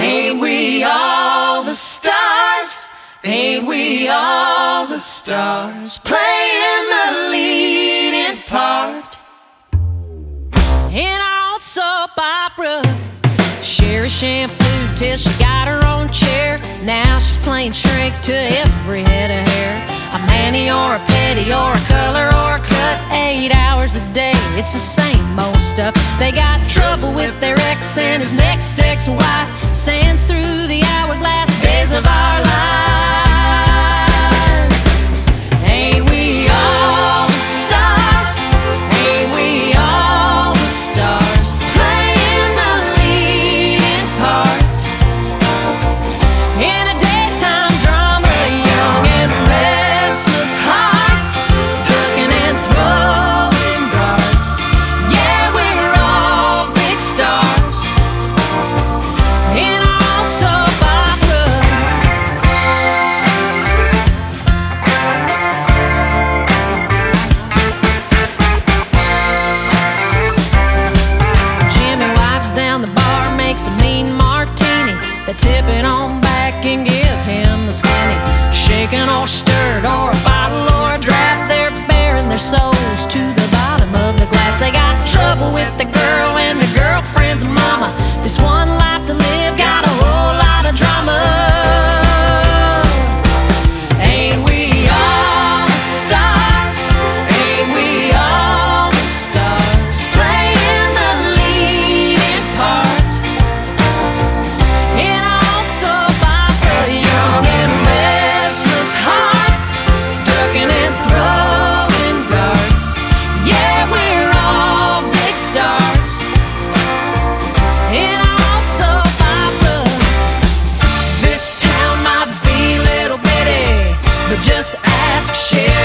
Ain't we all the stars? Ain't we all the stars playing the leading part in our soap opera? Sherry shampoo till she got her own chair. Now she's playing shrink to every head of hair. A manny or a petty or a color or a cut. Eight hours a day, it's the same old stuff. They got trouble with their ex and his next ex-wife. Sands through the hourglass days of our lives. They tip it on back and give him the skinny. Shaken or stirred or a bottle or a draft, they're baring their souls to Just ask Sherry